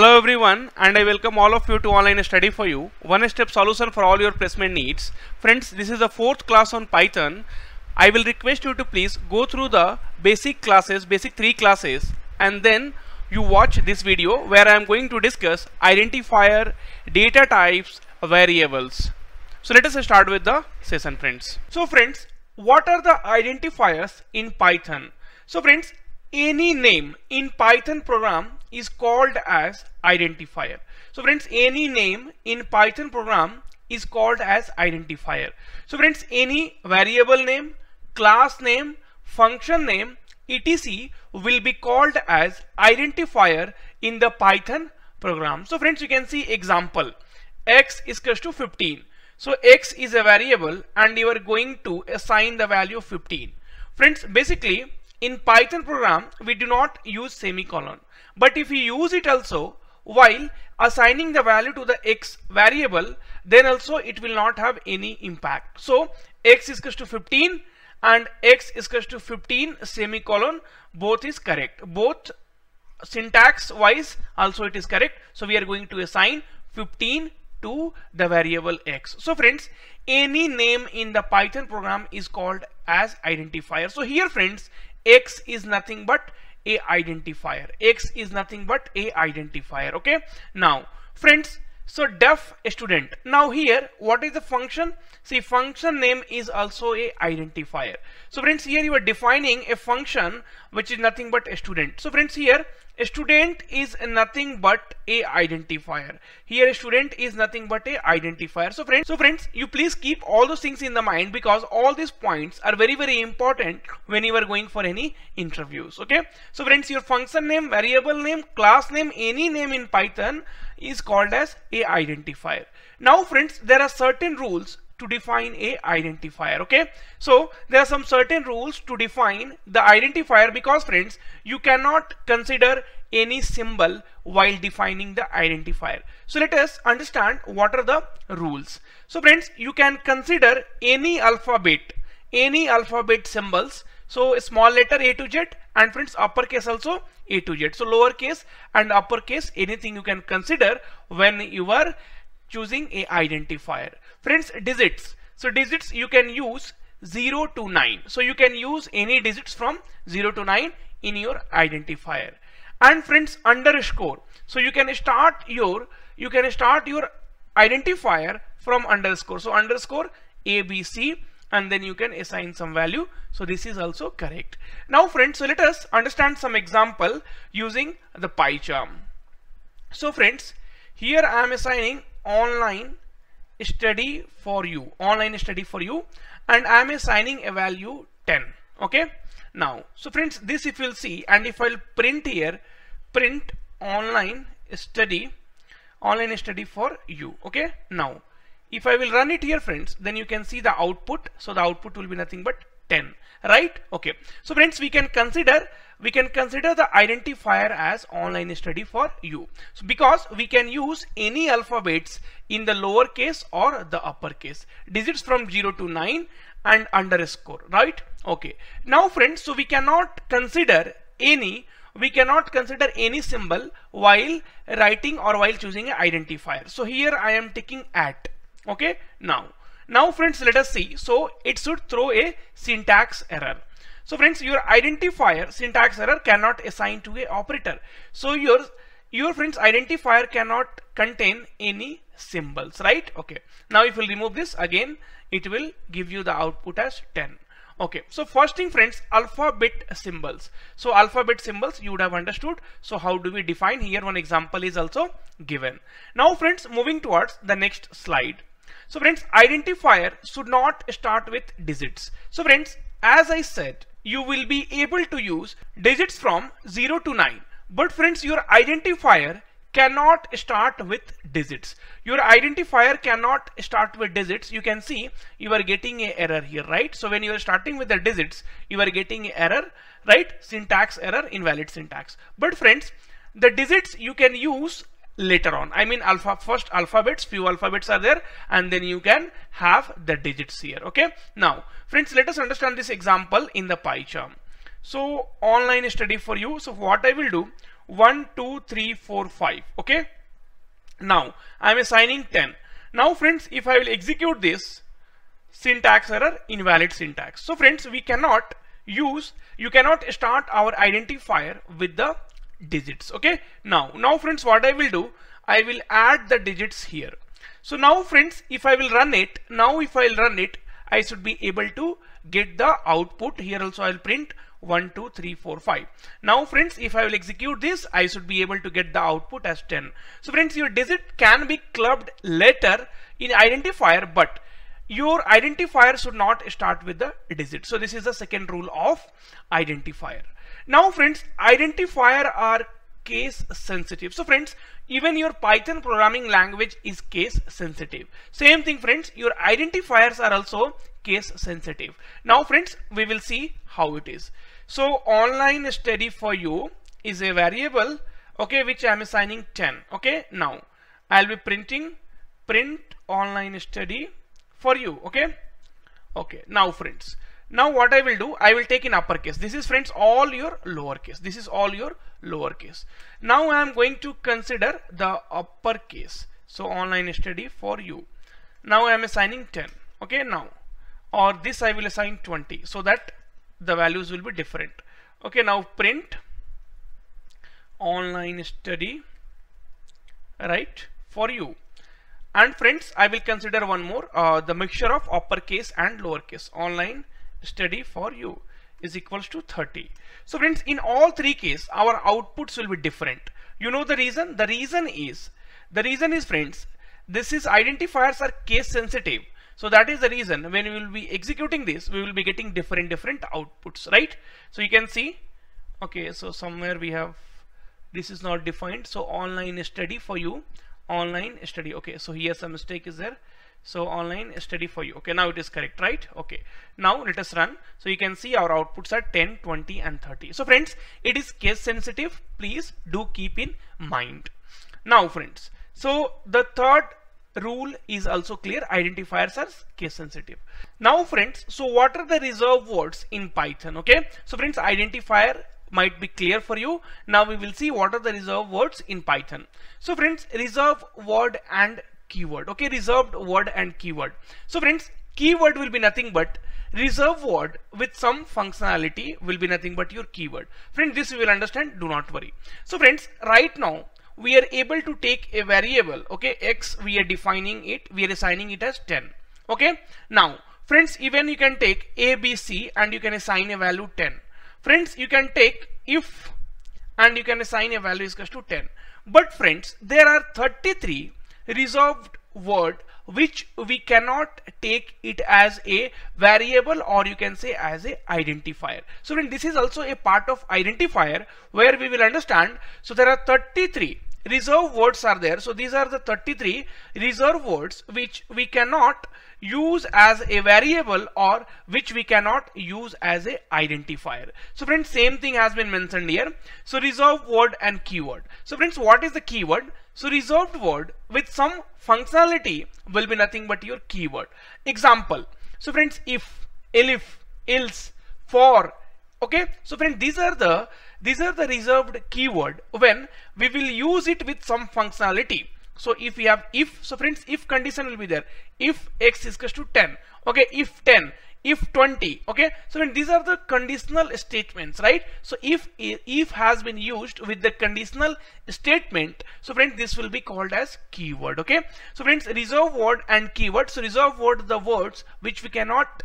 Hello everyone and I welcome all of you to online study for you one step solution for all your placement needs. Friends this is the fourth class on python. I will request you to please go through the basic classes basic three classes and then you watch this video where I am going to discuss identifier data types variables. So let us start with the session friends. So friends what are the identifiers in python? So friends any name in python program is called as identifier. So friends, any name in Python program is called as identifier. So friends, any variable name, class name, function name, etc will be called as identifier in the Python program. So friends, you can see example, x is equal to 15. So x is a variable and you are going to assign the value of 15. Friends, basically in Python program, we do not use semicolon. But if we use it also while assigning the value to the x variable, then also it will not have any impact. So x is equal to 15 and x is equal to 15 semicolon both is correct. Both syntax wise also it is correct. So we are going to assign 15 to the variable x. So friends, any name in the Python program is called as identifier. So here friends, x is nothing but a identifier. X is nothing but a identifier okay? Now friends so def student. Now here what is the function? See function name is also a identifier. So friends here you are defining a function which is nothing but a student. So friends here a student is nothing but a identifier. Here a student is nothing but a identifier. So friends so friends you please keep all those things in the mind because all these points are very very important when you are going for any interviews okay? So friends your function name variable name class name any name in python is called as a identifier. Now friends there are certain rules to define a identifier okay? So there are some certain rules to define the identifier because friends you cannot consider any symbol while defining the identifier. So let us understand what are the rules. So friends you can consider any alphabet any alphabet symbols. So a small letter a to z and friends uppercase also a to z. So lowercase and uppercase anything you can consider when you are choosing a identifier. Friends digits. So digits you can use 0 to 9 so you can use any digits from 0 to 9 in your identifier. And friends underscore. So you can start your you can start your identifier from underscore. So underscore abc and then you can assign some value. So this is also correct. Now friends so let us understand some example using the PyCharm so friends here I am assigning online study for you. Online study for you. And I am assigning a value 10 okay? Now so friends this if you'll see and if I'll print here print online study online study for you. Okay? Now if I will run it here friends then you can see the output. So the output will be nothing but 10 right? Okay. So friends we can consider we can consider the identifier as online study for you. So because we can use any alphabets in the lower case or the upper case digits from 0 to 9 and underscore right? Okay. Now friends so we cannot consider any we cannot consider any symbol while writing or while choosing an identifier. So here I am taking at. Okay. Now now friends let us see. So it should throw a syntax error so friends your identifier syntax error cannot assign to a operator. So your your friends identifier cannot contain any symbols right? Okay. Now if you remove this again it will give you the output as 10 okay. So first thing friends alphabet symbols. So alphabet symbols you would have understood. So how do we define? Here one example is also given. Now friends moving towards the next slide. So friends, identifier should not start with digits. So friends, as I said, you will be able to use digits from 0 to 9. But friends, your identifier cannot start with digits. Your identifier cannot start with digits. You can see you are getting a error here, right? So when you are starting with the digits, you are getting error, right? Syntax error, invalid syntax. But friends, the digits you can use later on. I mean alpha first alphabets few alphabets are there and then you can have the digits here okay? Now friends let us understand this example in the PyCharm so online study for you. So what i will do? 1 2 3 4 5 okay? Now I am assigning 10 now friends if I will execute this syntax error invalid syntax. So friends we cannot use you cannot start our identifier with the digits. Okay? Now now friends what I will do I will add the digits here. So now friends if I will run it now if I will run it I should be able to get the output. Here also I'll print 1 2 3 4 5 now friends if I will execute this I should be able to get the output as 10 so friends your digit can be clubbed later in identifier but your identifier should not start with the digit. So this is the second rule of identifier now friends identifier are case sensitive. So friends even your python programming language is case sensitive. Same thing friends your identifiers are also case sensitive. Now friends we will see how it is. So online study for you is a variable okay which I am assigning 10 okay? Now I'll be printing print online study for you okay? Okay now friends now what I will do I will take in uppercase this is friends all your lowercase this is all your lowercase now I am going to consider the uppercase so online study for you. Now I am assigning 10 okay now. Or this I will assign 20 so that the values will be different. Okay now print. Online study. Right for you. And friends I will consider one more uh, the mixture of uppercase and lowercase online study for you is equals to 30 so friends in all three cases our outputs will be different you know the reason the reason is the reason is friends this is identifiers are case sensitive so that is the reason when we will be executing this, we will be getting different different outputs, right? So you can see, okay, so somewhere we have, this is not defined. So online study for you, online study. Okay, so here some mistake is there. So online study for you. Okay, now it is correct, right? Okay, now let us run. So you can see our outputs are 10, 20 and 30. So friends, it is case sensitive. Please do keep in mind. Now friends, so the third rule is also clear identifiers are case sensitive now friends so what are the reserve words in python okay so friends identifier might be clear for you now we will see what are the reserve words in python so friends reserve word and keyword. Okay reserved word and keyword. So friends keyword will be nothing but reserve word with some functionality will be nothing but your keyword. Friends this you will understand. Do not worry. So friends right now we are able to take a variable okay x we are defining it we are assigning it as 10 okay? Now friends even you can take a b c and you can assign a value 10 friends you can take if and you can assign a value is equal to 10 but friends there are 33 reserved word which we cannot take it as a variable or you can say as a identifier. So then this is also a part of identifier where we will understand. So there are 33 reserve words are there. So these are the 33 reserve words which we cannot use as a variable or which we cannot use as a identifier. So friends same thing has been mentioned here. So reserved word and keyword. So friends what is the keyword so reserved word with some functionality will be nothing but your keyword example so friends if elif else for okay so friends these are the these are the reserved keyword when we will use it with some functionality. So if we have if, so friends, if condition will be there. If x is equal to 10, okay, if 10, if 20 okay? So these are the conditional statements right? So if if has been used with the conditional statement so friends this will be called as keyword okay? So friends reserve word and keyword. So reserve word the words which we cannot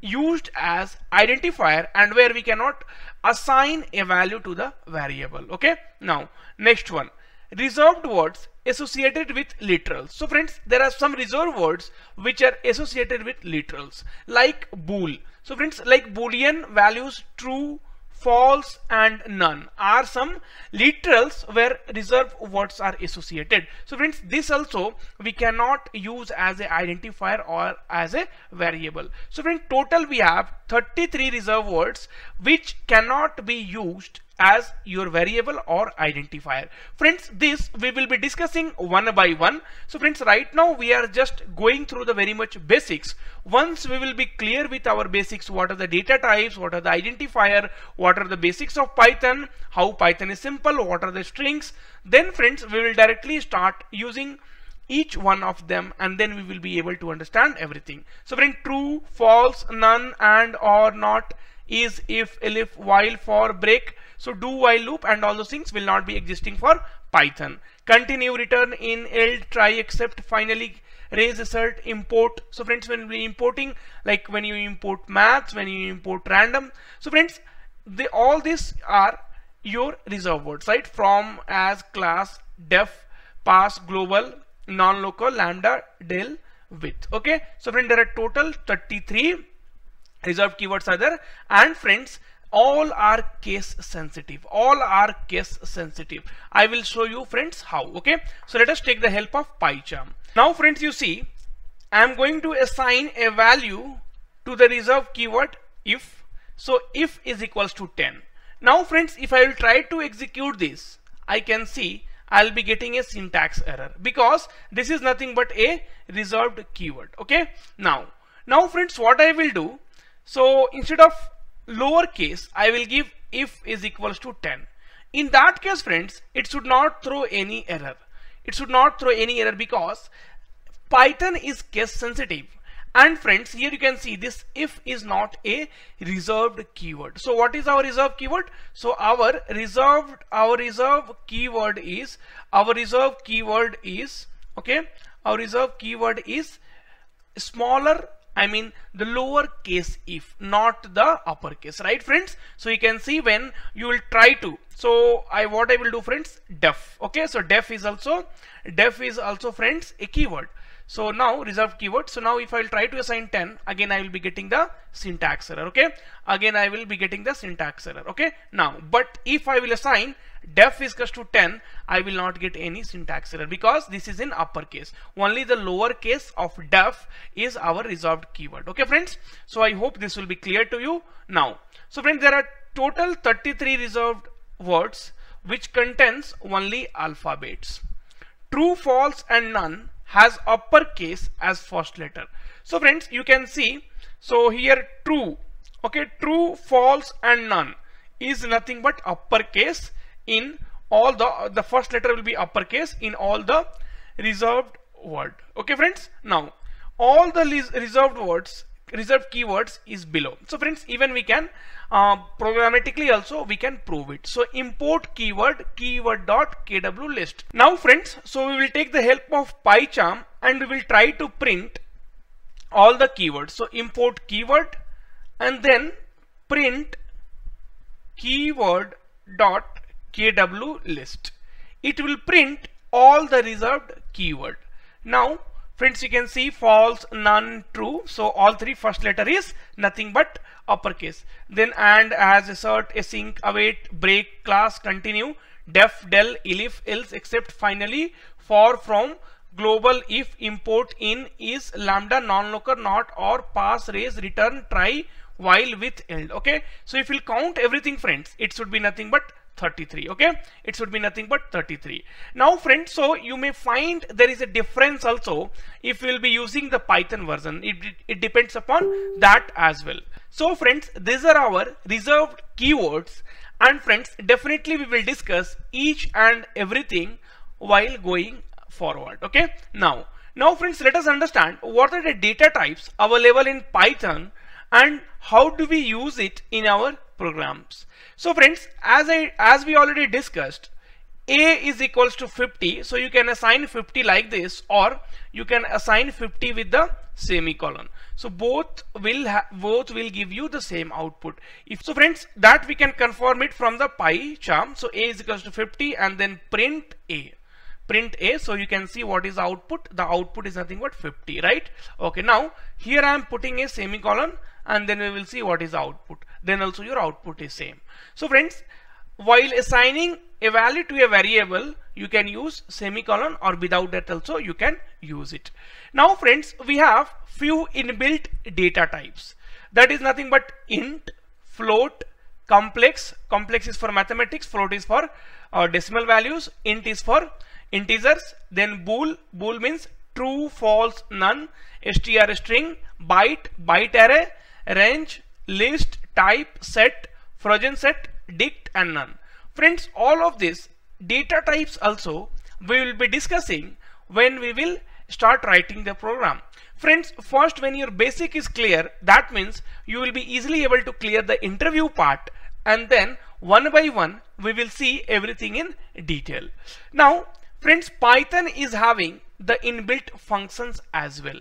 used as identifier and where we cannot assign a value to the variable okay? Now next one. Reserved words associated with literals. So friends there are some reserved words which are associated with literals like bool. So friends like boolean values true false and none are some literals where reserved words are associated. So friends this also we cannot use as a identifier or as a variable. So friends total we have 33 reserved words which cannot be used as your variable or identifier. Friends, this we will be discussing one by one. So friends, right now we are just going through the very much basics. Once we will be clear with our basics, what are the data types, what are the identifier, what are the basics of Python, how Python is simple, what are the strings, then friends, we will directly start using each one of them and then we will be able to understand everything. So friend, true, false, none, and, or, not, is, if, elif, while, for, break, so do while loop and all those things will not be existing for Python. Continue, return, in, yield, try, except, finally, raise, assert, import. So friends, when we importing, like when you import maths, when you import random. So friends, all these are your reserve words, right? From, as, class, def, pass, global, non-local, lambda, del, with. Okay. So friends, there are total 33 reserved keywords are there and friends all are case sensitive. All are case sensitive. I will show you friends how okay? So let us take the help of pycharm. Now friends you see i am going to assign a value to the reserved keyword if. So if is equals to 10 now friends if i will try to execute this i can see I'll be getting a syntax error because this is nothing but a reserved keyword okay? Now now friends what I will do? So instead of lowercase, I will give if is equals to 10. In that case, friends, it should not throw any error. It should not throw any error because Python is case sensitive. And friends, here you can see this if is not a reserved keyword. So what is our reserved keyword? So our reserved, our reserved keyword is, our reserved keyword is, okay, our reserved keyword is smaller I mean the lower case if not the uppercase right friends? So you can see when you will try to. So I what I will do friends? Def. Okay so def is also def is also friends a keyword so now reserved keyword. So now if I will try to assign 10, again I will be getting the syntax error. Okay. Again I will be getting the syntax error. Okay. Now, but if I will assign def is equals to 10, I will not get any syntax error because this is in uppercase. Only the lower case of def is our reserved keyword. Okay friends. So I hope this will be clear to you now. So friends, there are total 33 reserved words which contains only alphabets. True, false and none has uppercase as first letter. So friends, you can see, so here true, okay, true, false and none is nothing but uppercase in all the, the first letter will be uppercase in all the reserved word. Okay friends, now all the reserved words reserved keywords is below. So friends, even we can uh, programmatically also we can prove it. So import keyword keyword dot kw list. Now friends, so we will take the help of PyCharm and we will try to print all the keywords. So import keyword and then print keyword dot kw list. It will print all the reserved keyword. Now Friends, you can see false, none, true. So all three first letter is nothing but uppercase. Then and, as, assert, async, await, break, class, continue, def, del, elif, else, except, finally, for, from, global, if, import, in, is, lambda, non-local, not, or, pass, raise, return, try, while, with, yield. Okay. So if you count everything, friends, it should be nothing but 33 okay? It should be nothing but 33 now friends so you may find there is a difference also if you will be using the python version. It, it depends upon that as well. So friends these are our reserved keywords. And friends definitely we will discuss each and everything while going forward okay? Now now friends let us understand what are the data types available in python and how do we use it in our programs so friends, as I as we already discussed, a is equals to 50. So you can assign 50 like this or you can assign 50 with the semicolon. So both will both will give you the same output. If so friends that we can confirm it from the PyCharm. So a is equals to 50 and then print a print a so you can see what is output the output is nothing but 50 right okay now here I am putting a semicolon and then we will see what is output. Then also your output is same. So friends, while assigning a value to a variable, you can use semicolon or without that also you can use it. Now friends, we have few inbuilt data types. That is nothing but int, float, complex. Complex is for mathematics float is for uh, decimal values int is for integers then bool. Bool means true false none. Str string byte byte array range list type set frozen set dict and none. Friends all of these data types also we will be discussing when we will start writing the program. Friends first when your basic is clear that means you will be easily able to clear the interview part and then one by one we will see everything in detail. Now friends python is having the inbuilt functions as well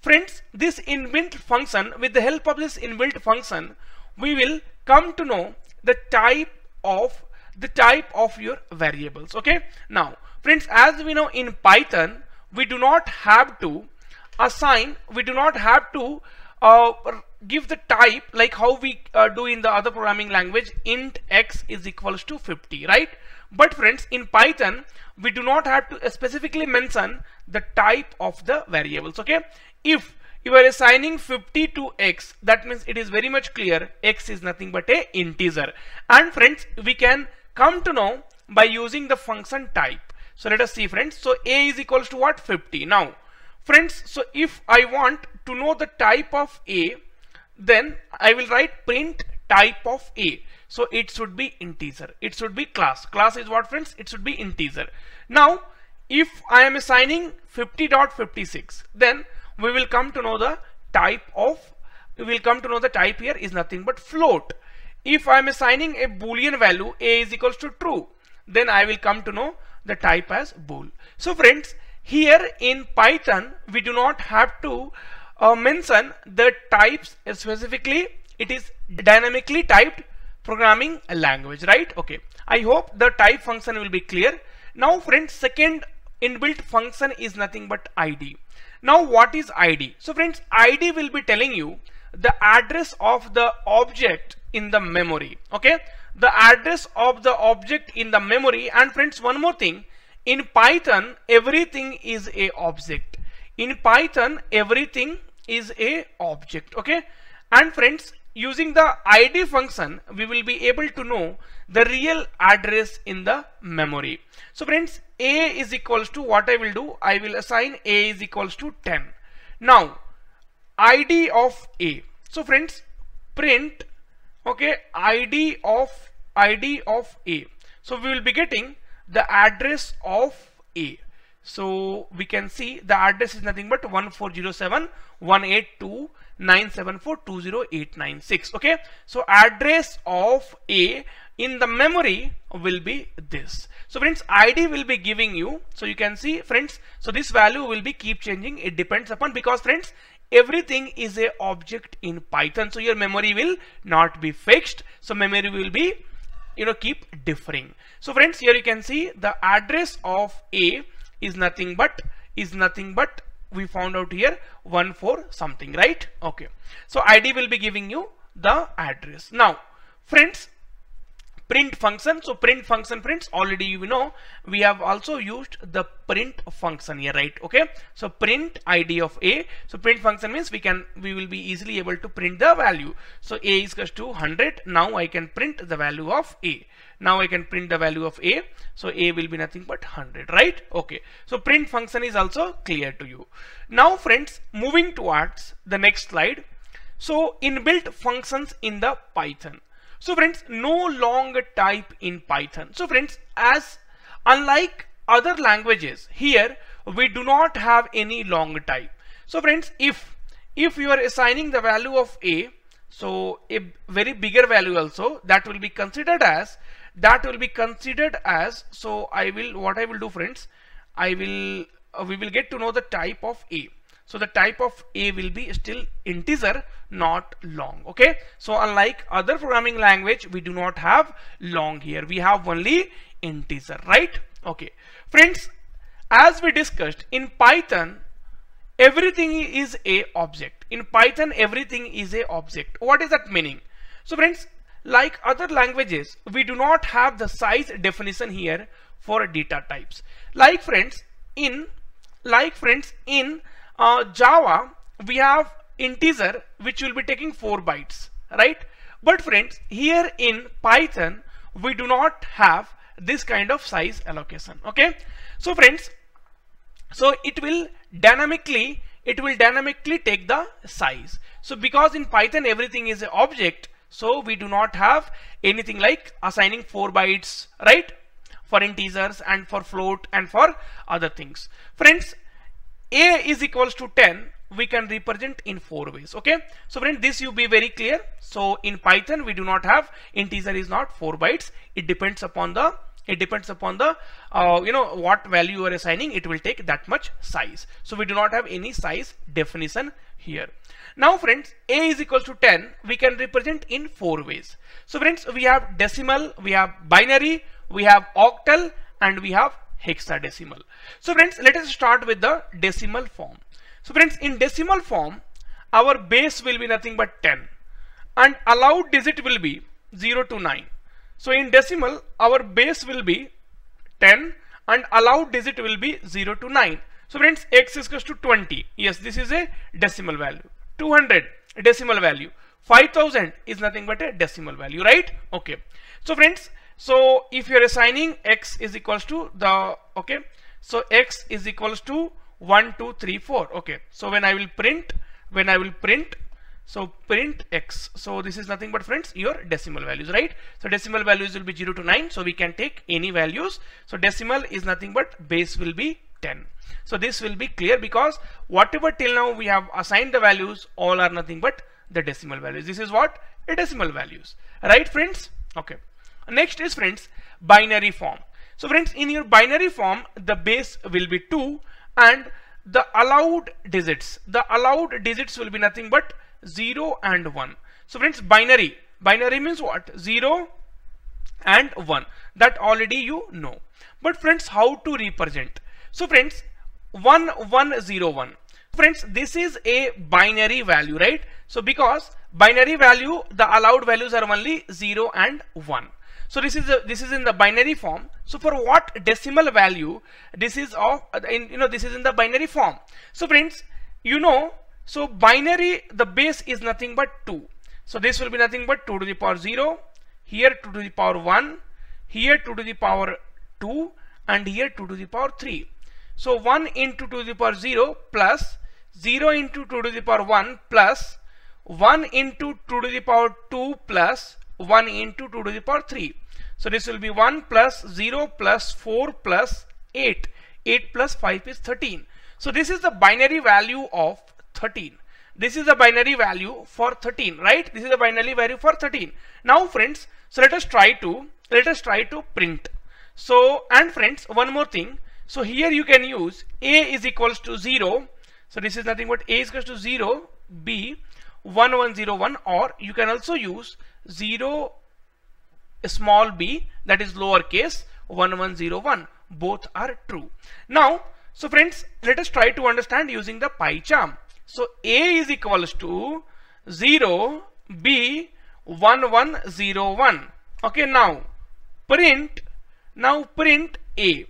friends this inbuilt function with the help of this inbuilt function we will come to know the type of the type of your variables okay? Now friends as we know in python we do not have to assign we do not have to uh, give the type like how we uh, do in the other programming language int x is equals to 50 right? But friends in python we do not have to specifically mention the type of the variables okay if you are assigning 50 to x that means it is very much clear x is nothing but a integer. And friends we can come to know by using the function type. So let us see friends. So a is equals to what? 50 now friends so if i want to know the type of a then i will write print type of a. So it should be integer. It should be class. Class is what friends? It should be integer. Now if i am assigning 50.56 then we will come to know the type of we will come to know the type here is nothing but float. If I am assigning a boolean value a is equals to true then I will come to know the type as bool. So friends here in Python we do not have to uh, mention the types specifically. It is dynamically typed programming language right? Okay. I hope the type function will be clear. Now friends second inbuilt function is nothing but id now what is id so friends id will be telling you the address of the object in the memory okay? The address of the object in the memory and friends one more thing. In python everything is a object. In python everything is a object okay? And friends using the id function we will be able to know the real address in the memory. So friends a is equals to what i will do? I will assign a is equals to 10 now id of a. So friends print okay id of id of a. So we will be getting the address of a. So we can see the address is nothing but 1407 182 974 okay? So address of a in the memory will be this. So friends id will be giving you. So you can see friends so this value will be keep changing. It depends upon because friends everything is a object in python. So your memory will not be fixed. So memory will be you know keep differing. So friends here you can see the address of a is nothing but is nothing but we found out here 1 4 something right? Okay. So id will be giving you the address. Now friends print function. So print function prints already you know we have also used the print function here right? Okay? So print id of a. So print function means we can we will be easily able to print the value. So a is equals to 100 now i can print the value of a. Now i can print the value of a. So a will be nothing but 100 right? Okay. So print function is also clear to you. Now friends moving towards the next slide. So inbuilt functions in the python so friends, no long type in Python. So friends, as unlike other languages, here we do not have any long type. So friends, if if you are assigning the value of a, so a very bigger value also, that will be considered as that will be considered as. So I will what I will do, friends, I will uh, we will get to know the type of a. So the type of a will be still integer, not long. Okay. So unlike other programming language, we do not have long here. We have only integer, right? Okay. Friends, as we discussed in Python, everything is a object. In Python, everything is a object. What is that meaning? So friends, like other languages, we do not have the size definition here for data types. Like friends, in like friends in uh, Java, we have integer which will be taking 4 bytes, right? But friends, here in Python, we do not have this kind of size allocation. Okay. So friends, so it will dynamically, it will dynamically take the size. So because in Python, everything is an object, so we do not have anything like assigning 4 bytes, right? For integers and for float and for other things. Friends, a is equals to 10 we can represent in four ways okay? So friend this you be very clear. So in python we do not have integer is not four bytes. It depends upon the it depends upon the uh, you know what value you are assigning it will take that much size. So we do not have any size definition here. Now friends a is equal to 10 we can represent in four ways. So friends we have decimal we have binary we have octal and we have hexadecimal. So friends, let us start with the decimal form. So friends, in decimal form, our base will be nothing but 10 and allowed digit will be 0 to 9. So in decimal, our base will be 10 and allowed digit will be 0 to 9. So friends, x is equal to 20. Yes, this is a decimal value. 200 decimal value. 5000 is nothing but a decimal value, right? Okay. So friends, so if you're assigning x is equals to the okay. So x is equals to 1 2 3 4 okay. So when I will print when I will print so print x. So this is nothing but friends your decimal values right? So decimal values will be 0 to 9 so we can take any values. So decimal is nothing but base will be 10 so this will be clear because whatever till now we have assigned the values all are nothing but the decimal values. This is what? A decimal values. Right friends? Okay Next is friends binary form. So friends in your binary form the base will be 2 and the allowed digits the allowed digits will be nothing but 0 and 1. So friends binary binary means what 0 and 1 that already you know. But friends how to represent? So friends 1101 friends this is a binary value right so because binary value the allowed values are only 0 and 1 so this is a, this is in the binary form. So for what decimal value this is of in you know this is in the binary form. So friends, you know so binary the base is nothing but 2. So this will be nothing but 2 to the power 0, here 2 to the power 1, here 2 to the power 2 and here 2 to the power 3. So 1 into 2 to the power 0 plus 0 into 2 to the power 1 plus 1 into 2 to the power 2 plus 1 into 2 to the power 3. So this will be 1 plus 0 plus 4 plus 8. 8 plus 5 is 13. So this is the binary value of 13. This is the binary value for 13, right? This is the binary value for 13. Now friends, so let us try to, let us try to print. So, and friends, one more thing. So here you can use A is equals to 0. So this is nothing but A is equals to 0, B 1101 or you can also use 0 small b that is lowercase 1101 both are true. Now so friends let us try to understand using the PyCharm so a is equals to 0 b 1101 okay now print. Now print a.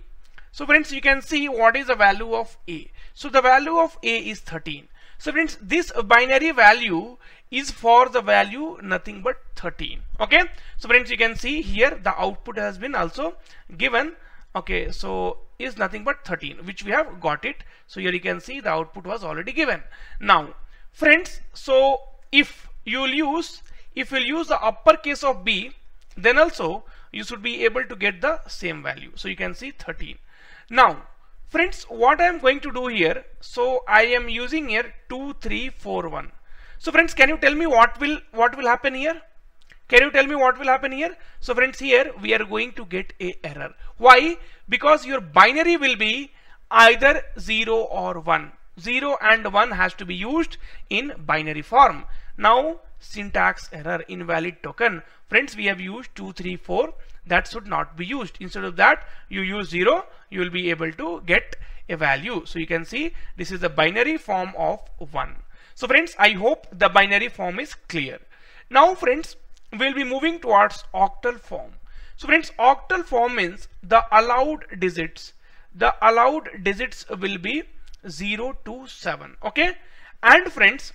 So friends you can see what is the value of a. So the value of a is 13 so friends this binary value is for the value nothing but 13 okay? So friends you can see here the output has been also given. Okay? So is nothing but 13 which we have got it. So here you can see the output was already given. Now friends so if you will use if you'll use the uppercase of b then also you should be able to get the same value. So you can see 13 now friends what i am going to do here? So i am using here 2341 so friends, can you tell me what will what will happen here? Can you tell me what will happen here? So friends, here we are going to get a error. Why? Because your binary will be either 0 or 1. 0 and 1 has to be used in binary form. Now syntax error invalid token. Friends, we have used 2, 3, 4. That should not be used. Instead of that, you use 0, you will be able to get a value. So you can see this is the binary form of 1. So friends, I hope the binary form is clear. Now friends, we'll be moving towards octal form. So friends, octal form means the allowed digits, the allowed digits will be 0 to 7. Okay. And friends,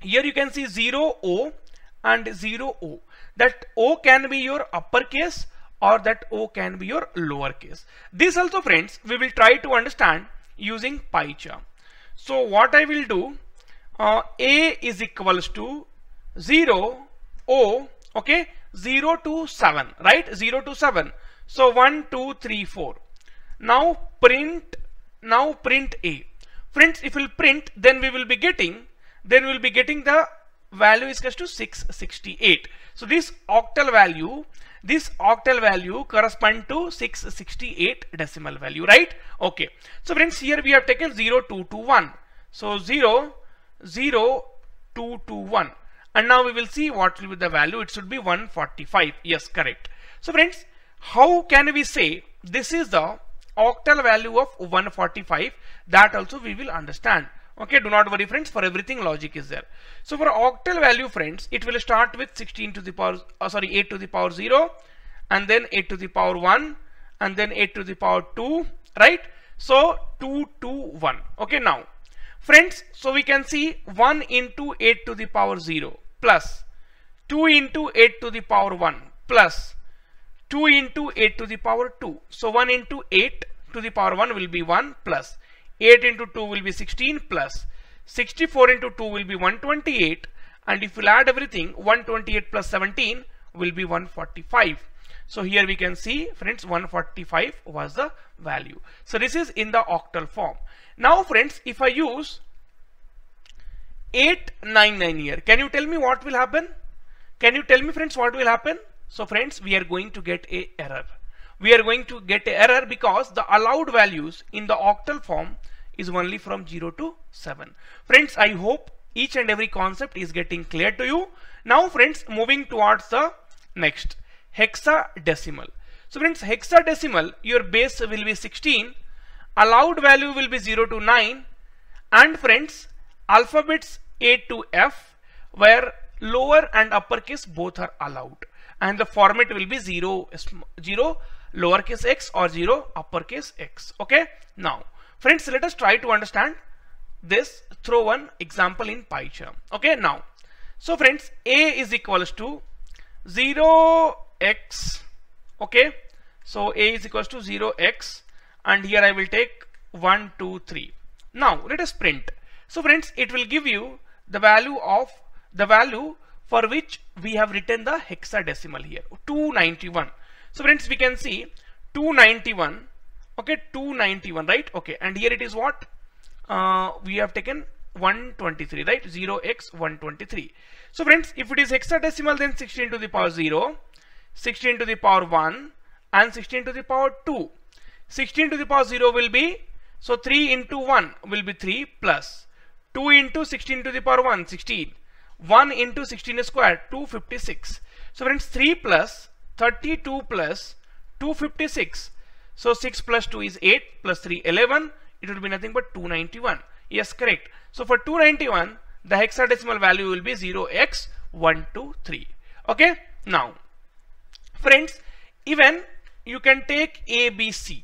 here you can see 0 O and 0 O. That O can be your uppercase or that O can be your lowercase. This also friends we will try to understand using PyCharm. So what I will do uh, A is equals to 0 O okay? 0 to 7 right? 0 to 7 so 1 2 3 4 now print now print A. Friends if we'll print then we will be getting then we'll be getting the value is equal to 668 so this octal value this octal value correspond to 668 decimal value right? Okay. So friends here we have taken 0 2 to 1 so 0 0 2 to 1 and now we will see what will be the value. It should be 145 yes correct. So friends how can we say this is the octal value of 145 that also we will understand. Okay do not worry friends for everything logic is there. So for octal value friends it will start with 16 to the power uh, sorry 8 to the power 0 and then 8 to the power 1 and then 8 to the power 2 right? So 2 to 1 okay now friends so we can see 1 into 8 to the power 0 plus 2 into 8 to the power 1 plus 2 into 8 to the power 2 so 1 into 8 to the power 1 will be 1 plus 8 into 2 will be 16 plus 64 into 2 will be 128 and if we'll add everything 128 plus 17 will be 145 so here we can see friends 145 was the value. So this is in the octal form. Now friends if I use 899 here can you tell me what will happen? Can you tell me friends what will happen? So friends we are going to get a error. We are going to get a error because the allowed values in the octal form is only from 0 to 7. Friends, I hope each and every concept is getting clear to you. Now friends, moving towards the next hexadecimal. So friends, hexadecimal, your base will be 16, allowed value will be 0 to 9 and friends, alphabets A to F where lower and uppercase both are allowed and the format will be 0, 0 lowercase x or 0 uppercase x. Okay. Now, Friends, let us try to understand this through one example in PyCharm. Okay, now, so friends, A is equals to 0x, okay, so A is equals to 0x and here I will take 1, 2, 3. Now, let us print. So friends, it will give you the value of the value for which we have written the hexadecimal here, 291. So friends, we can see 291 okay? 291 right? Okay and here it is what? Uh, we have taken 123 right? 0x 123 so friends if it is hexadecimal then 16 to the power 0 16 to the power 1 and 16 to the power 2 16 to the power 0 will be so 3 into 1 will be 3 plus 2 into 16 to the power 1 16 1 into 16 square 256 so friends 3 plus 32 plus 256 so 6 plus 2 is 8 plus 3 11. It will be nothing but 291. Yes, correct. So for 291, the hexadecimal value will be 0x123. Okay. Now, friends, even you can take ABC.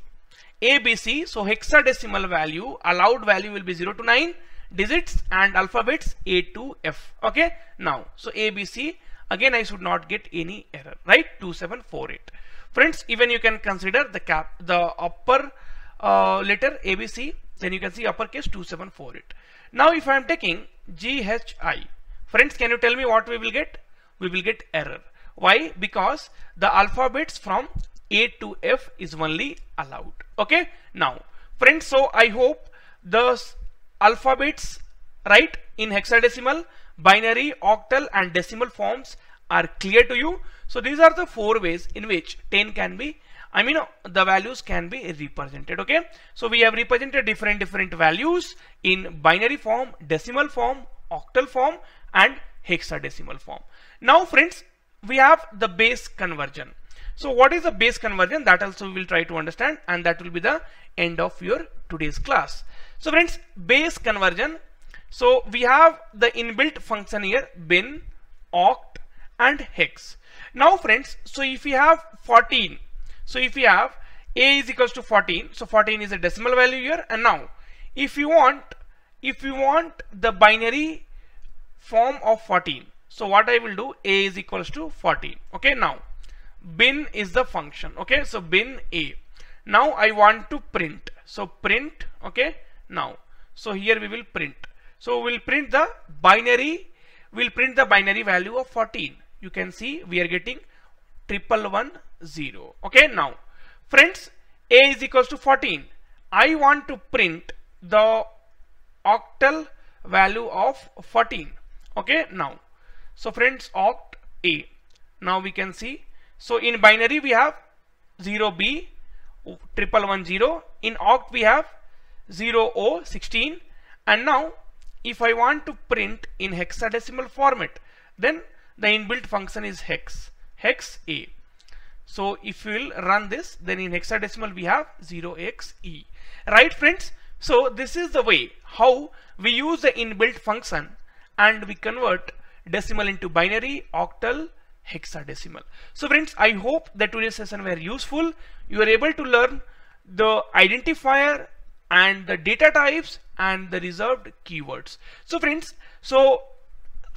ABC, so hexadecimal value, allowed value will be 0 to 9 digits and alphabets A to F. Okay. Now, so ABC, again I should not get any error, right? 2748. Friends, even you can consider the cap, the upper uh, letter ABC, then you can see uppercase 2748. Now, if I am taking GHI, friends, can you tell me what we will get? We will get error. Why? Because the alphabets from A to F is only allowed. Okay. Now, friends, so I hope the alphabets, right, in hexadecimal, binary, octal and decimal forms are clear to you. So these are the four ways in which 10 can be I mean the values can be represented okay so we have represented different different values in binary form decimal form octal form and hexadecimal form now friends we have the base conversion. So what is the base conversion? That also we will try to understand and that will be the end of your today's class. So friends base conversion. So we have the inbuilt function here bin oct and hex. Now friends, so if we have 14, so if we have a is equals to 14, so 14 is a decimal value here. And now if you want, if you want the binary form of 14, so what I will do a is equals to 14 okay now bin is the function. Okay so bin a. Now I want to print. So print okay now. So here we will print. So we'll print the binary we'll print the binary value of 14 you can see we are getting triple one zero. Okay now friends a is equals to 14 I want to print the octal value of 14 okay now so friends oct a. Now we can see. So in binary we have 0b triple one zero. In oct we have 0 o 16 and now if I want to print in hexadecimal format then the inbuilt function is hex hex a. So if we will run this then in hexadecimal we have 0xe right friends? So this is the way how we use the inbuilt function and we convert decimal into binary octal hexadecimal so friends i hope that today's session were useful you are able to learn the identifier and the data types and the reserved keywords. So friends, so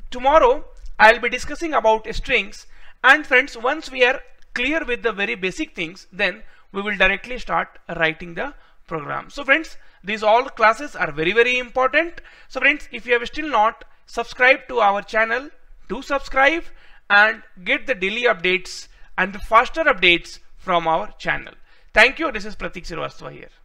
tomorrow I'll be discussing about strings and friends once we are clear with the very basic things then we will directly start writing the program. So friends these all classes are very very important. So friends if you have still not subscribed to our channel do subscribe and get the daily updates and the faster updates from our channel. Thank you. This is Pratik Srivastava here.